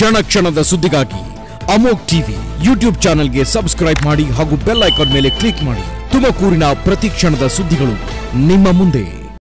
ಕ್ಷಣ ಕ್ಷಣದ ಸುದ್ದಿಗಾಗಿ ಅಮೋಕ್ ಟಿವಿ ಯೂಟ್ಯೂಬ್ ಚಾನೆಲ್ಗೆ ಸಬ್ಸ್ಕ್ರೈಬ್ ಮಾಡಿ ಹಾಗೂ ಬೆಲ್ ಐಕಾನ್ ಮೇಲೆ ಕ್ಲಿಕ್ ಮಾಡಿ ತುಮಕೂರಿನ ಪ್ರತಿ ಕ್ಷಣದ ಸುದ್ದಿಗಳು ನಿಮ್ಮ ಮುಂದೆ.